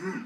Hmm.